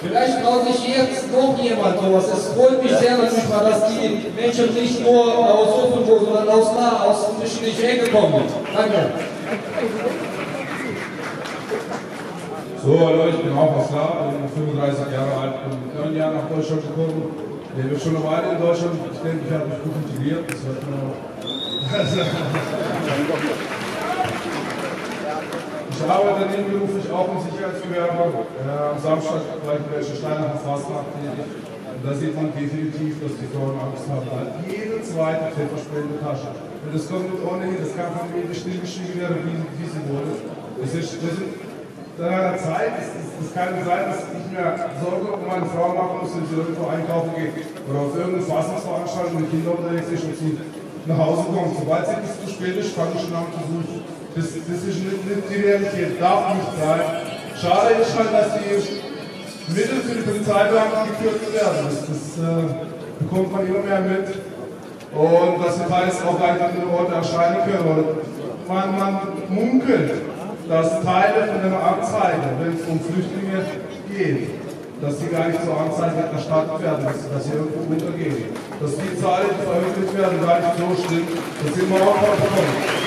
Vielleicht traut sich jetzt noch jemand sowas. Es freut mich sehr natürlich mal, dass die Menschen nicht nur aus Offenburg, sondern aus nah, aus unterschiedlichen Ecken kommen. Danke. So, hallo, ich bin auch aus La, bin 35 Jahre alt, bin neun Jahre nach Deutschland gekommen. Ich bin schon eine Weile in Deutschland. Ich denke, ich habe mich gut integriert. Das wird mir Ich arbeite nebenberuflich auch im Sicherheitsgewerbe. Äh, am Samstag ich bei der Steinacher Fastnacht tätig. Und da sieht man definitiv, dass die Frauen Angst haben, weil jede zweite der Tasche. Und das kommt nicht ohnehin, das kann von mir stillgeschrieben werden, wie, wie sie wollen. Das ist, das ist, in einer Zeit, es, es, es kann sein, dass ich mir Sorge um meine Frau machen muss, wenn sie irgendwo einkaufen geht oder auf irgendeine Fassungsveranstaltung mit Kindern unterwegs ist und sie nach Hause kommt. Sobald sie bis zu spät ist, fange ich schon an zu suchen. Das, das ist nicht, nicht die Realität, darf nicht sein. Schade ist halt, dass die Mittel für die Polizeibeamten gekürzt werden. Das, das äh, bekommt man immer mehr mit. Und dass sie teils auch an den Orten erscheinen können. Man, man munkelt, dass Teile von einer Anzeige, wenn es um Flüchtlinge geht, dass die gar nicht zur Anzeige erstattet werden, dass, sie irgendwo untergehen. Dass die Zahlen, die veröffentlicht werden, gar nicht so stimmt, das sind wir auch bekommen.